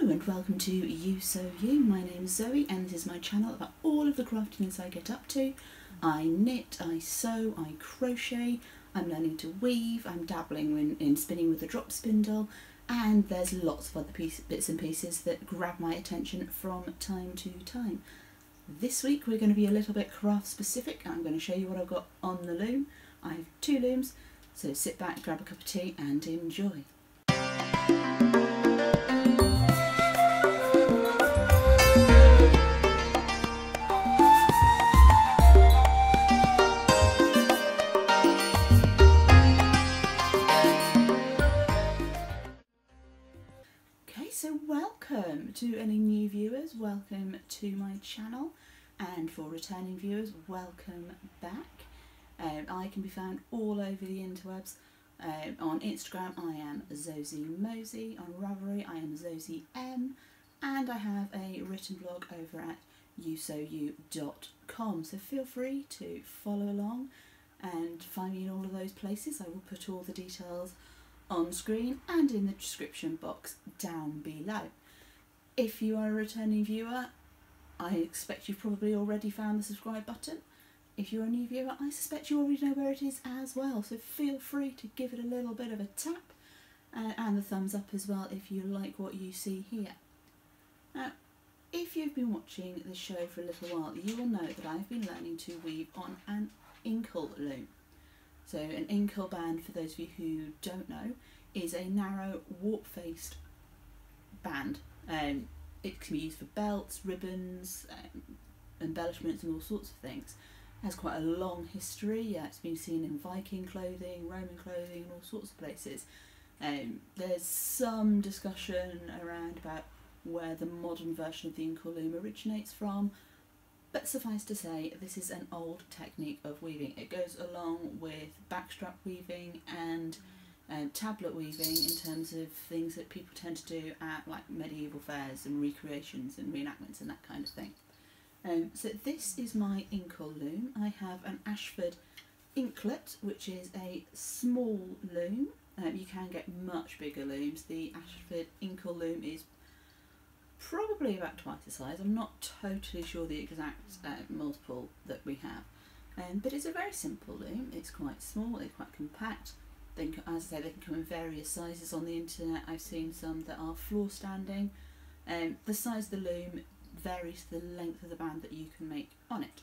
and welcome to Ewe Sew You. My name is Zoe and this is my channel about all of the craftiness I get up to. I knit, I sew, I crochet, I'm learning to weave, I'm dabbling in, in spinning with a drop spindle and there's lots of other piece, bits and pieces that grab my attention from time to time. This week we're going to be a little bit craft specific I'm going to show you what I've got on the loom. I have two looms so sit back, grab a cup of tea and enjoy. To any new viewers, welcome to my channel and for returning viewers, welcome back. Um, I can be found all over the interwebs. Um, on Instagram I am Zozie Mozie, on Ravelry I am Zozie M and I have a written blog over at ewesewyou.com so feel free to follow along and find me in all of those places. I will put all the details on screen and in the description box down below. If you are a returning viewer, I expect you've probably already found the subscribe button. If you're a new viewer, I suspect you already know where it is as well, so feel free to give it a little bit of a tap uh, and the thumbs up as well if you like what you see here. Now, if you've been watching the show for a little while, you will know that I've been learning to weave on an inkle loom. So an inkle band, for those of you who don't know, is a narrow warp-faced band. Um, it can be used for belts, ribbons, um, embellishments and all sorts of things. It has quite a long history. Yeah, it's been seen in Viking clothing, Roman clothing and all sorts of places. Um, there's some discussion around about where the modern version of the loom originates from, but suffice to say, this is an old technique of weaving. It goes along with backstrap weaving and tablet weaving in terms of things that people tend to do at like medieval fairs and recreations and reenactments and that kind of thing. Um, so this is my inkle loom. I have an Ashford inklet, which is a small loom. Um, you can get much bigger looms. The Ashford inkle loom is probably about twice the size. I'm not totally sure the exact uh, multiple that we have. Um, but it's a very simple loom. It's quite small, it's quite compact. Then, as I say, they can come in various sizes on the internet. I've seen some that are floor standing. Um, the size of the loom varies the length of the band that you can make on it.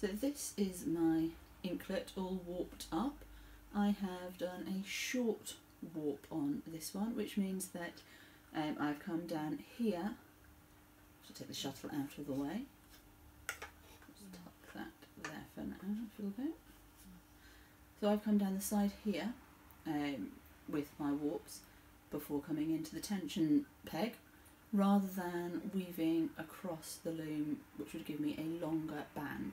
So this is my inklet all warped up. I have done a short warp on this one, which means that um, I've come down here, to take the shuttle out of the way, just tuck that there for now a little bit. So I've come down the side here um, with my warps before coming into the tension peg rather than weaving across the loom which would give me a longer band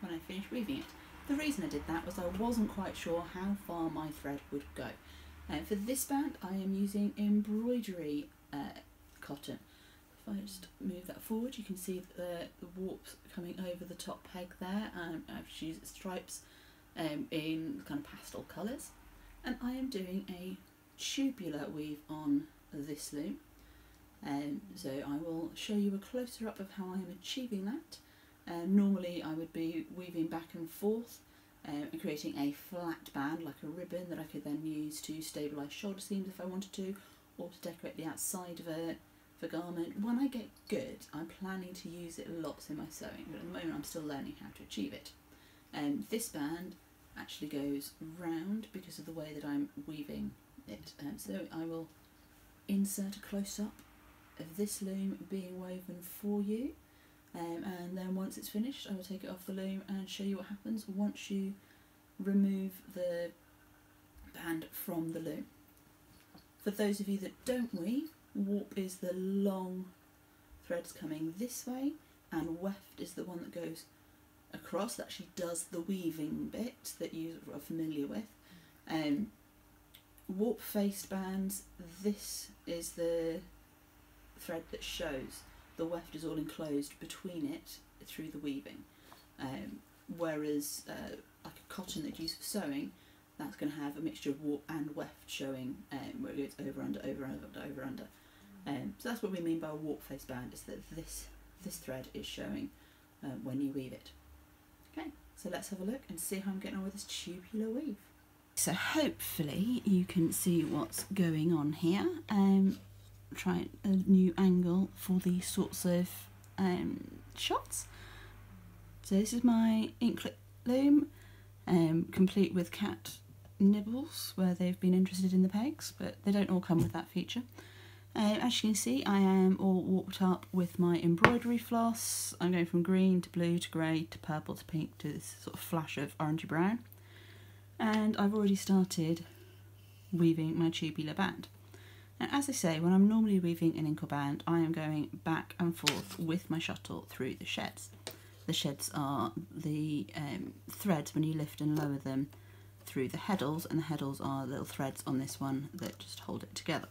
when I finish weaving it. The reason I did that was I wasn't quite sure how far my thread would go. Uh, for this band I am using embroidery uh, cotton. If I just move that forward, you can see the, the warps coming over the top peg there. Um, I've used stripes um, in kind of pastel colours. And I am doing a tubular weave on this loom. Um, so I will show you a closer up of how I am achieving that. Uh, normally I would be weaving back and forth uh, and creating a flat band like a ribbon that I could then use to stabilise shoulder seams if I wanted to or to decorate the outside of a, of a garment. When I get good, I'm planning to use it lots in my sewing, but at the moment I'm still learning how to achieve it. Um, this band actually goes round because of the way that I'm weaving it. Um, so I will insert a close-up of this loom being woven for you. Um, and then once it's finished I will take it off the loom and show you what happens once you remove the band from the loom. For those of you that don't weave, warp is the long threads coming this way and weft is the one that goes across, that actually does the weaving bit that you are familiar with. Um, warp faced bands, this is the thread that shows. The weft is all enclosed between it through the weaving. Um, whereas uh, like a cotton that you use for sewing, that's going to have a mixture of warp and weft showing um, where it goes over, under, over, under, over, under. Um, so that's what we mean by a warp face band, is that this, this thread is showing um, when you weave it. Okay, so let's have a look and see how I'm getting on with this tubular weave. So hopefully you can see what's going on here. Um, try a new angle for these sorts of um, shots. So this is my inklet loom, um, complete with cat nibbles where they've been interested in the pegs, but they don't all come with that feature. Uh, as you can see, I am all warped up with my embroidery floss. I'm going from green to blue to grey to purple to pink to this sort of flash of orangey brown and I've already started weaving my tubular band. Now as I say, when I'm normally weaving an inkle band, I am going back and forth with my shuttle through the sheds. The sheds are the um, threads when you lift and lower them through the heddles, and the heddles are little threads on this one that just hold it together.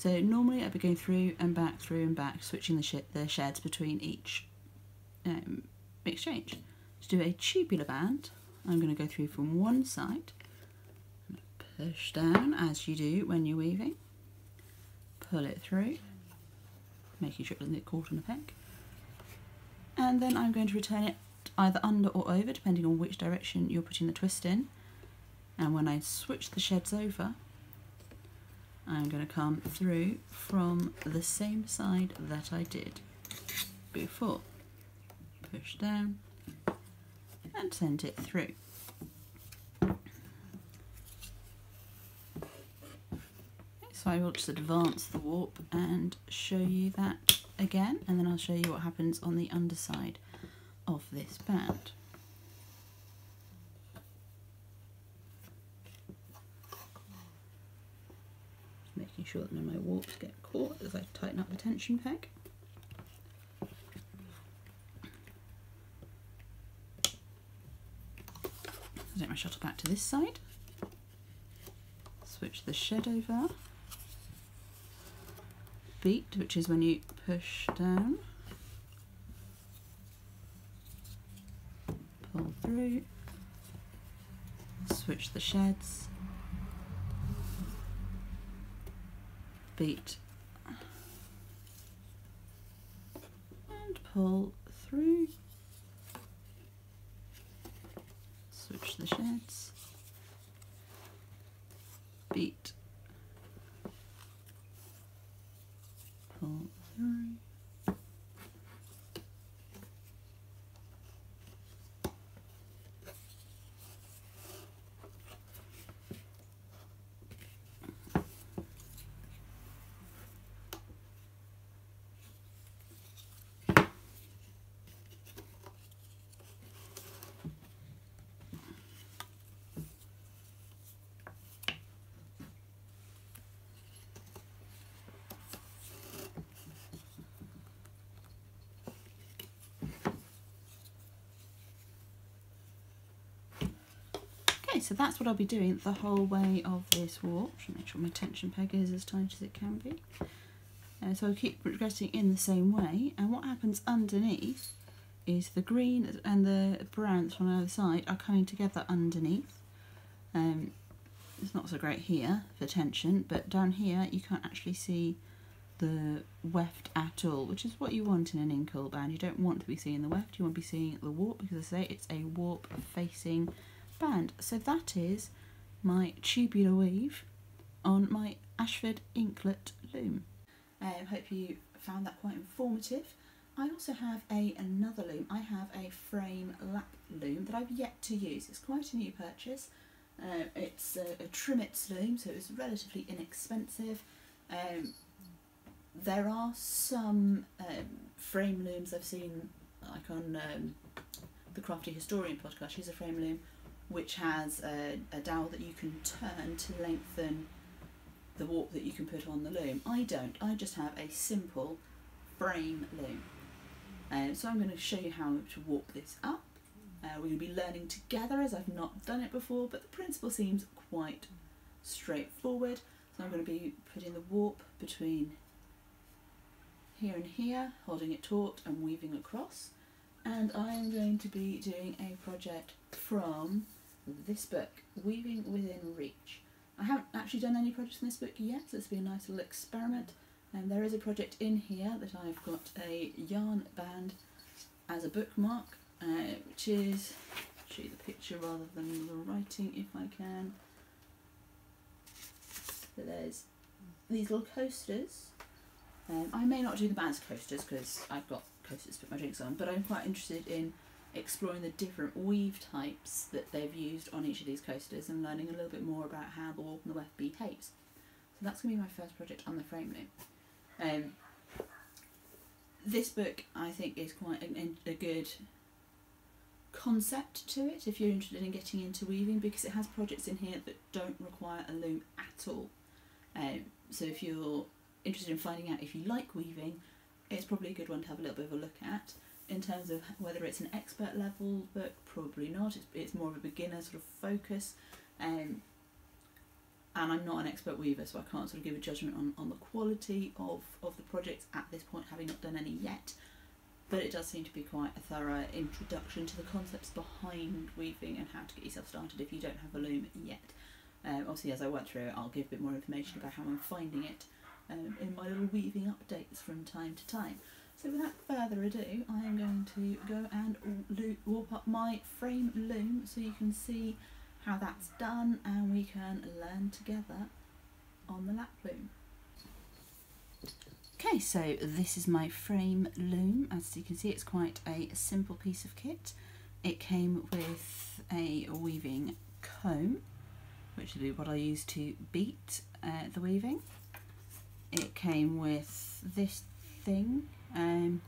So normally I'd be going through and back, through and back, switching the, sh the sheds between each um, exchange. To do a tubular band, I'm going to go through from one side, push down as you do when you're weaving, pull it through, making sure it doesn't get caught on a peg, and then I'm going to return it either under or over depending on which direction you're putting the twist in. And when I switch the sheds over I'm going to come through from the same side that I did before. Push down, and send it through. So I will just advance the warp and show you that again and then I'll show you what happens on the underside of this band. Making sure that none of my warps get caught as I tighten up the tension peg. take my shuttle back to this side, switch the shed over, beat, which is when you push down, pull through, switch the sheds, beat, and pull through. Switch the sheds, beat, pull through, Okay, so that's what I'll be doing the whole way of this warp. Should make sure my tension peg is as tight as it can be. Uh, so I'll keep progressing in the same way, and what happens underneath is the green and the browns from the other side are coming together underneath. Um, it's not so great here for tension, but down here you can't actually see the weft at all, which is what you want in an inkle band. You don't want to be seeing the weft, you want to be seeing the warp, because I say it's a warp facing So that is my tubular weave on my Ashford Inklet loom. I um, hope you found that quite informative. I also have a another loom. I have a frame lap loom that I've yet to use. It's quite a new purchase. Uh, it's a, a Trimits loom, so it's relatively inexpensive. Um, there are some um, frame looms I've seen, like on um, the Crafty Historian podcast. She's a frame loom which has a, a dowel that you can turn to lengthen the warp that you can put on the loom. I don't, I just have a simple frame loom. Uh, so I'm going to show you how to warp this up. Uh, we're going to be learning together as I've not done it before, but the principle seems quite straightforward. So I'm going to be putting the warp between here and here, holding it taut and weaving across. And I'm going to be doing a project from this book, Weaving Within Reach. I haven't actually done any projects in this book yet, so it's been a nice little experiment. And there is a project in here that I've got a yarn band as a bookmark, uh, which is, show you the picture rather than the writing if I can. So there's these little coasters. Um, I may not do the as coasters because I've got coasters to put my drinks on, but I'm quite interested in exploring the different weave types that they've used on each of these coasters and learning a little bit more about how the warp and the weft behaves. So that's going to be my first project on the frame loom. Um, this book, I think, is quite a, a good concept to it if you're interested in getting into weaving because it has projects in here that don't require a loom at all. Um, so if you're interested in finding out if you like weaving, it's probably a good one to have a little bit of a look at. In terms of whether it's an expert level book, probably not. It's, it's more of a beginner sort of focus. Um, and I'm not an expert weaver, so I can't sort of give a judgment on, on the quality of, of the projects at this point, having not done any yet. But it does seem to be quite a thorough introduction to the concepts behind weaving and how to get yourself started if you don't have a loom yet. Um, obviously, as I work through it, I'll give a bit more information about how I'm finding it um, in my little weaving updates from time to time. So without further ado, I am going to go and warp up my frame loom so you can see how that's done and we can learn together on the lap loom. Okay, so this is my frame loom. As you can see, it's quite a simple piece of kit. It came with a weaving comb, which will be what I use to beat uh, the weaving. It came with this thing, um,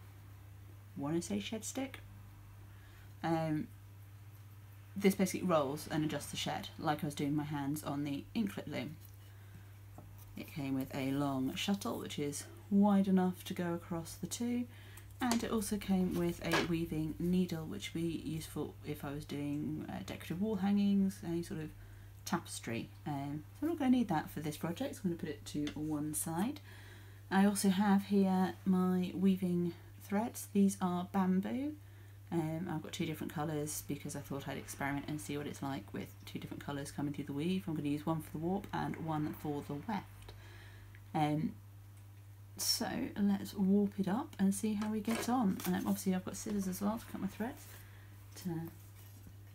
want to say shed stick. Um, this basically rolls and adjusts the shed, like I was doing my hands on the inklet loom. It came with a long shuttle, which is wide enough to go across the two, and it also came with a weaving needle, which would be useful if I was doing uh, decorative wall hangings, any sort of tapestry. Um, so I'm not going to need that for this project, so I'm going to put it to one side. I also have here my weaving threads. These are bamboo. Um, I've got two different colours because I thought I'd experiment and see what it's like with two different colours coming through the weave. I'm going to use one for the warp and one for the weft. Um, so let's warp it up and see how we get on. Um, obviously I've got scissors as well to cut my threads. To,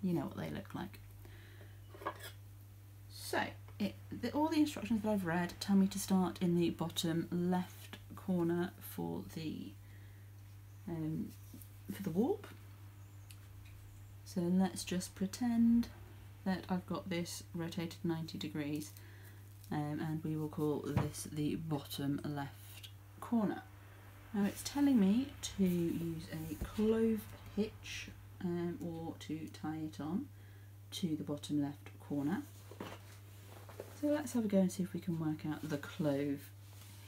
you know what they look like. So it, the, all the instructions that I've read tell me to start in the bottom left corner for the um, for the warp. So let's just pretend that I've got this rotated 90 degrees um, and we will call this the bottom left corner. Now it's telling me to use a clove hitch um, or to tie it on to the bottom left corner. So let's have a go and see if we can work out the clove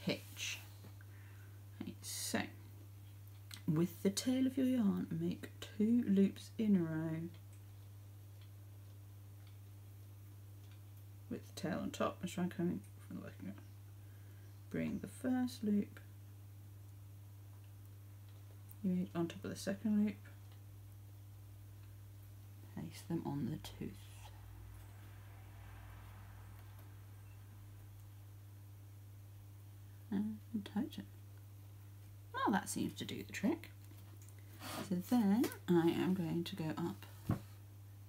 hitch. Okay, so with the tail of your yarn make two loops in a row with the tail on top. Let's try coming from the working out. Bring the first loop you make on top of the second loop, place them on the tooth. Uh, and tighten. Well, that seems to do the trick. So then I am going to go up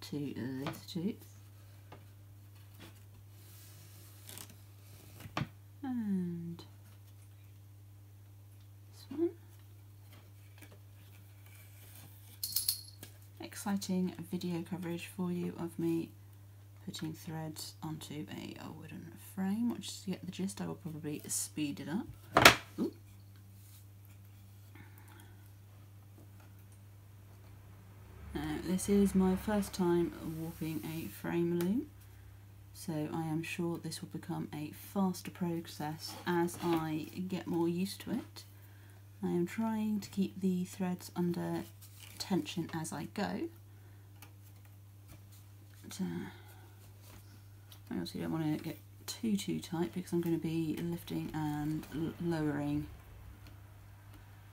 to this tooth and this one. Exciting video coverage for you of me putting threads onto a, wooden frame, which to get the gist I will probably speed it up. this is my first time warping a frame loom so I am sure this will become a faster process as I get more used to it. I am trying to keep the threads under tension as I go. But, uh, I also don't want to get too too tight because I'm going to be lifting and lowering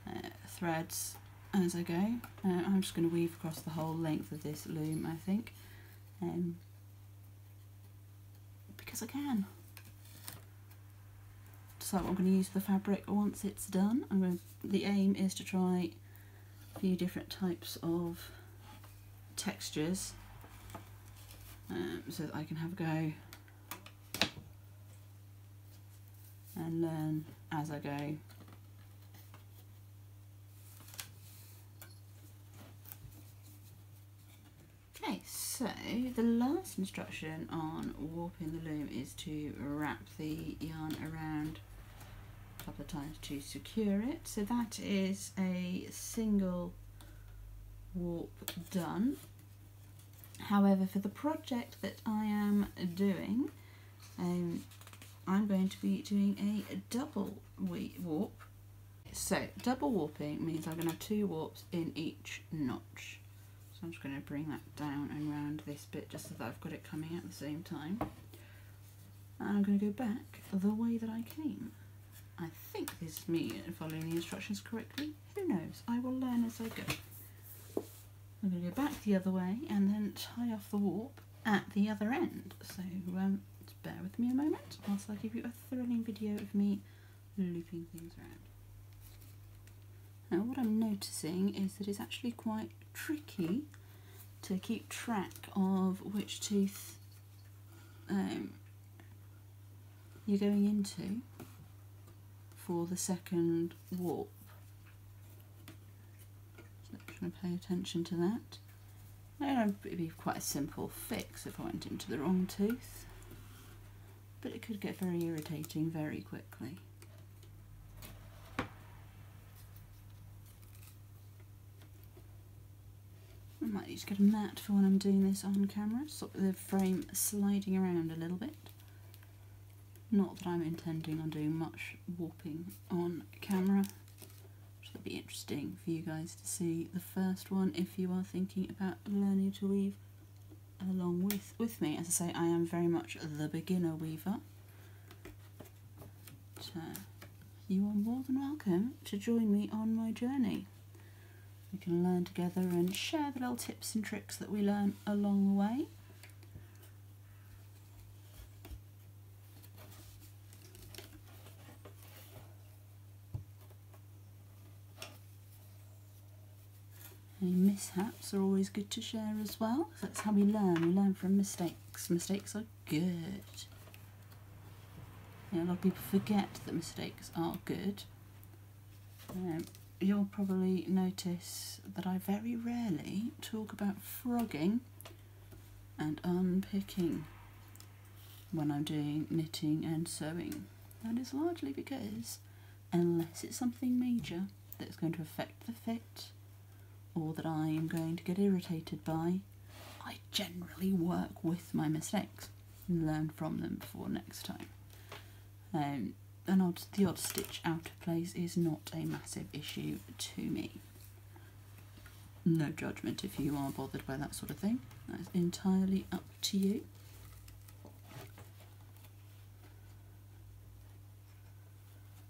uh, threads as I go. Uh, I'm just going to weave across the whole length of this loom I think. Um, because I can. What I'm going to use the fabric once it's done. I'm going to, the aim is to try a few different types of textures um, so that I can have a go and learn as I go. Okay, so the last instruction on warping the loom is to wrap the yarn around a couple of times to secure it. So that is a single warp done. However, for the project that I am doing, um, I'm going to be doing a double warp. So double warping means I'm going to have two warps in each notch. So I'm just going to bring that down and round this bit just so that I've got it coming at the same time. And I'm going to go back the way that I came. I think this is me following the instructions correctly. Who knows? I will learn as I go. I'm going to go back the other way and then tie off the warp at the other end. So um, bear with me a moment whilst I give you a thrilling video of me looping things around. Now what I'm noticing is that it's actually quite tricky to keep track of which tooth um, you're going into for the second warp. So I'm trying to pay attention to that. It'd be quite a simple fix if I went into the wrong tooth but it could get very irritating very quickly. I might need to get a mat for when I'm doing this on camera, stop the frame sliding around a little bit. Not that I'm intending on doing much warping on camera, which will be interesting for you guys to see the first one if you are thinking about learning to weave along with, with me. As I say, I am very much the beginner weaver. So you are more than welcome to join me on my journey. We can learn together and share the little tips and tricks that we learn along the way. Any mishaps are always good to share as well. That's how we learn. We learn from mistakes. Mistakes are good. a lot of people forget that mistakes are good. Um, you'll probably notice that I very rarely talk about frogging and unpicking when I'm doing knitting and sewing. That is largely because unless it's something major that's going to affect the fit or that I am going to get irritated by, I generally work with my mistakes and learn from them for next time. Um, an odd, the odd stitch out of place is not a massive issue to me. No judgment if you are bothered by that sort of thing. That's entirely up to you.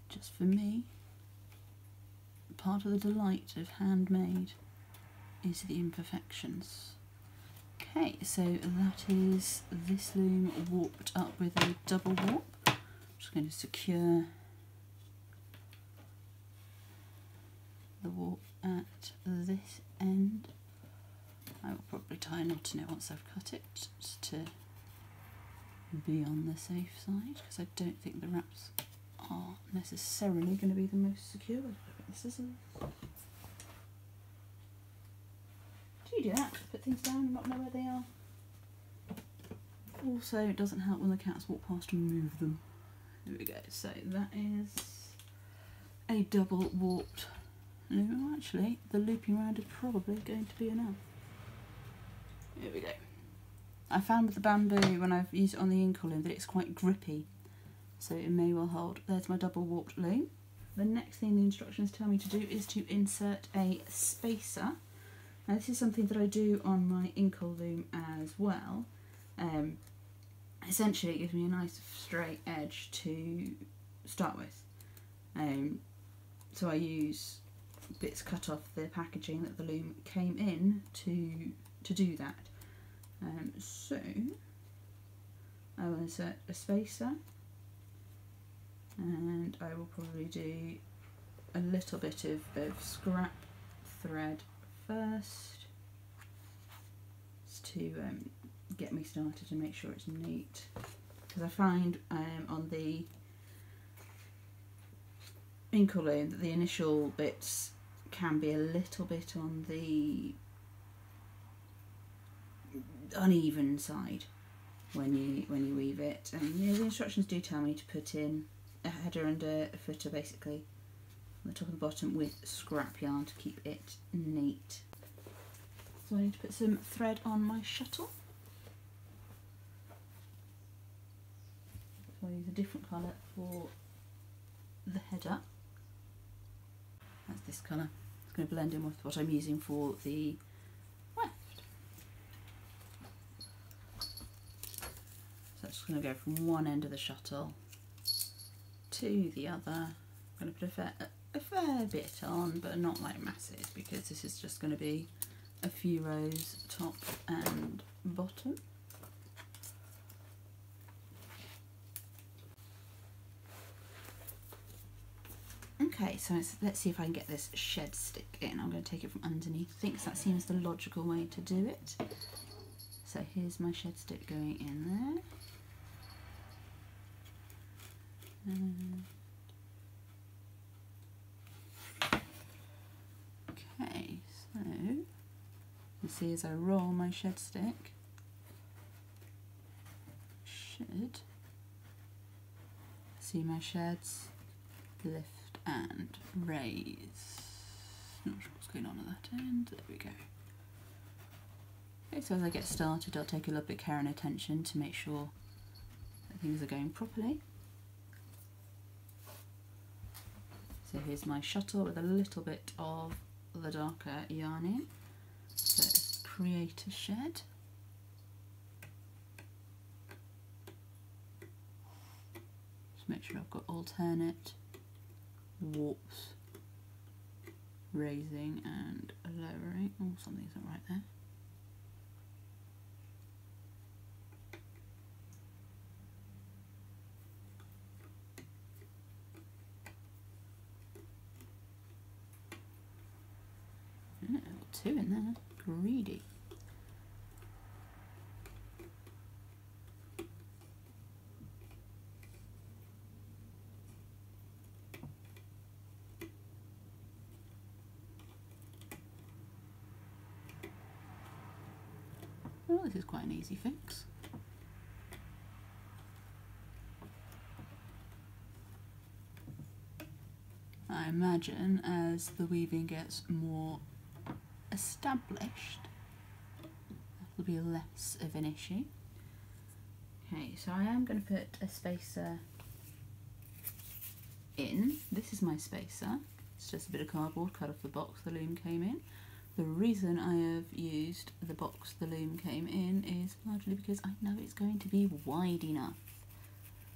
Just for me, part of the delight of handmade is the imperfections. Okay, so that is this loom warped up with a double warp. I'm just going to secure the warp at this end. I will probably tie a knot in it once I've cut it, just to be on the safe side, because I don't think the wraps are necessarily going to be the most secure. Scissors. Do you do that? Put things down and not know where they are? Also, it doesn't help when the cats walk past and move them. There we go. So that is a double warped loom. Actually, the looping round is probably going to be enough. Here we go. I found with the bamboo when I've used it on the inkle loom that it's quite grippy, so it may well hold. There's my double warped loom. The next thing the instructions tell me to do is to insert a spacer now this is something that I do on my inkle loom as well. Um, essentially it gives me a nice straight edge to start with. Um, so I use bits cut off the packaging that the loom came in to to do that. Um, so I will insert a spacer and I will probably do a little bit of, of scrap thread first. Just to um, get me started and make sure it's neat. Because I find um, on the loom that the initial bits can be a little bit on the uneven side when you when you weave it. And the instructions do tell me to put in a header and a footer basically the top and the bottom with scrap yarn to keep it neat. So I need to put some thread on my shuttle. So I use a different colour for the header. That's this colour. It's going to blend in with what I'm using for the weft. So it's going to go from one end of the shuttle to the other. I'm going to put a a fair bit on, but not like massive because this is just going to be a few rows top and bottom. Okay, so let's see if I can get this shed stick in. I'm going to take it from underneath. I think that seems the logical way to do it. So here's my shed stick going in there. Okay, so you see as I roll my shed stick, should see my sheds lift and raise. Not sure what's going on at that end. There we go. Okay, so as I get started, I'll take a little bit care and attention to make sure that things are going properly. So here's my shuttle with a little bit of the darker yarn in. So create a shed. Just make sure I've got alternate warps raising and lowering. Oh, something's not right there. Two in there. Greedy. Well, this is quite an easy fix. I imagine as the weaving gets more established, that'll be less of an issue. Okay, so I am going to put a spacer in. This is my spacer. It's just a bit of cardboard cut off the box the loom came in. The reason I have used the box the loom came in is largely because I know it's going to be wide enough.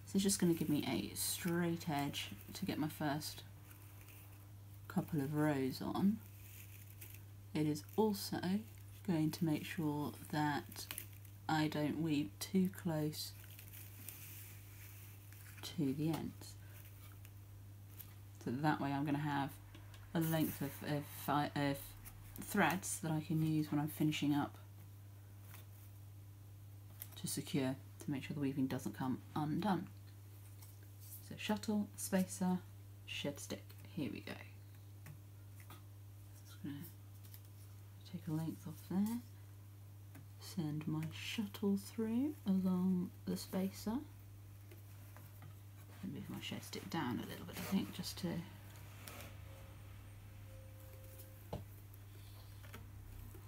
So it's just going to give me a straight edge to get my first couple of rows on it is also going to make sure that I don't weave too close to the ends. So that way I'm going to have a length of, of, of threads that I can use when I'm finishing up to secure to make sure the weaving doesn't come undone. So shuttle, spacer, shed stick. Here we go take a length off there, send my shuttle through along the spacer, and move my shed stick down a little bit I think just to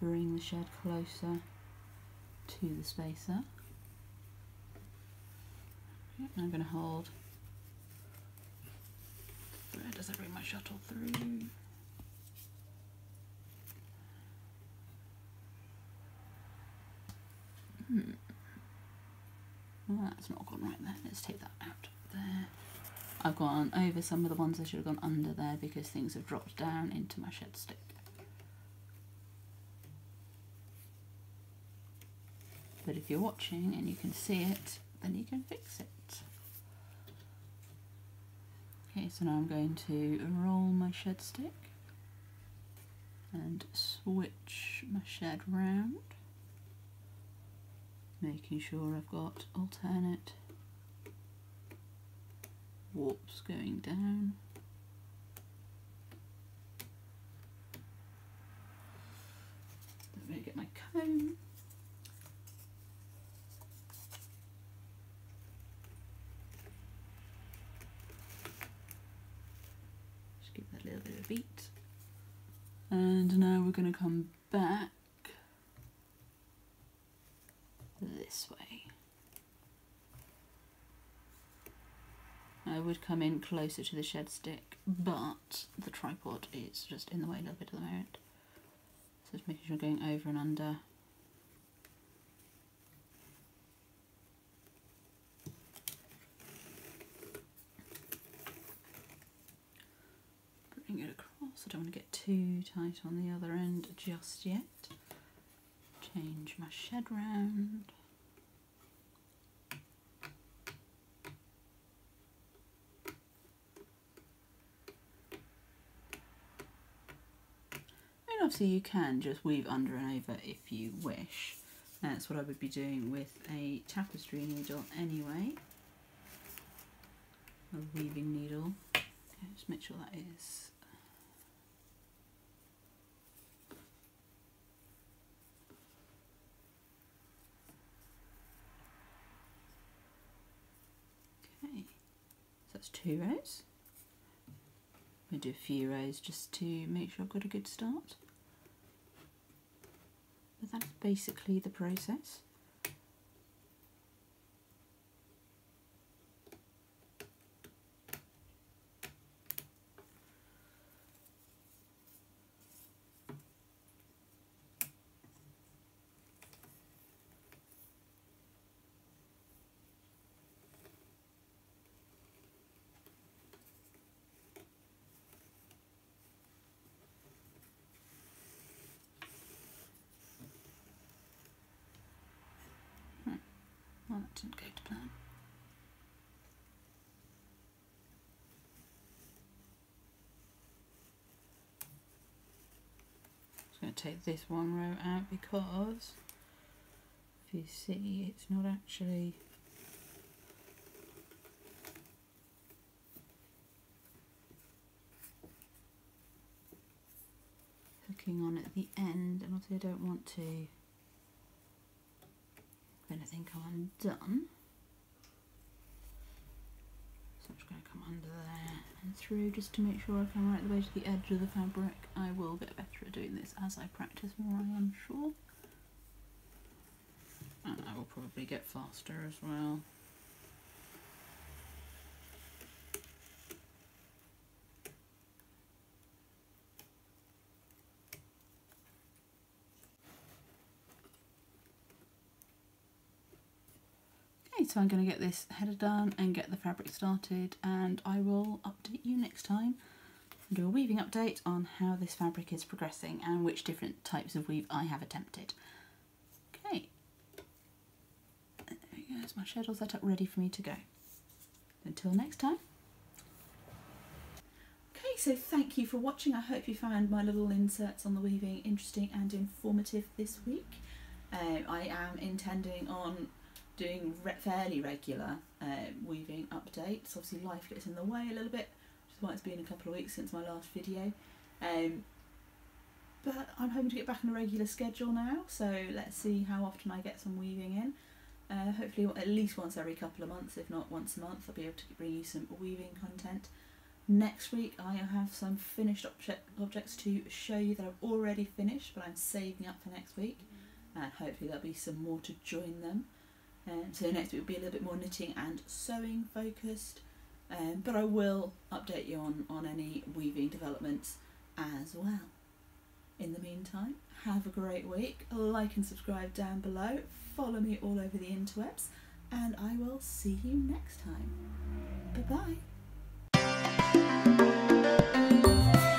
bring the shed closer to the spacer. I'm going to hold thread as I bring my shuttle through. Hmm. Well, that's not gone right there. Let's take that out there. I've gone over some of the ones I should have gone under there because things have dropped down into my shed stick. But if you're watching and you can see it, then you can fix it. Okay, so now I'm going to roll my shed stick and switch my shed round, making sure I've got alternate warps going down. Let me get my comb. Just give that a little bit of beat. And now we're going to come back this way. I would come in closer to the shed stick, but the tripod is just in the way a little bit at the moment. So just making sure going over and under. Bring it across, I don't want to get too tight on the other end just yet. Change my shed round. Obviously you can just weave under and over if you wish. That's what I would be doing with a tapestry needle anyway. A weaving needle. Okay, just make sure that is Okay, so that's two rows. I'm going to do a few rows just to make sure I've got a good start. That's basically the process. Well, that didn't go to plan. Just going to take this one row out because if you see it's not actually hooking on at the end and also I don't want to then I think I'm undone. So I'm just going to come under there and through just to make sure I come right the way to the edge of the fabric. I will get better at doing this as I practice more, I am sure. And I will probably get faster as well. Okay, so I'm going to get this header done and get the fabric started and I will update you next time and do a weaving update on how this fabric is progressing and which different types of weave I have attempted. Okay, there we go, my all set up ready for me to go. Until next time. Okay, so thank you for watching. I hope you found my little inserts on the weaving interesting and informative this week. Uh, I am intending on doing re fairly regular uh, weaving updates. Obviously life gets in the way a little bit, which is why it's been a couple of weeks since my last video. Um, but I'm hoping to get back on a regular schedule now, so let's see how often I get some weaving in. Uh, hopefully at least once every couple of months, if not once a month, I'll be able to bring you some weaving content. Next week I have some finished object objects to show you that I've already finished, but I'm saving up for next week. And hopefully there'll be some more to join them. Um, so next week will be a little bit more knitting and sewing focused, um, but I will update you on, on any weaving developments as well. In the meantime, have a great week. Like and subscribe down below. Follow me all over the interwebs, and I will see you next time. Bye bye.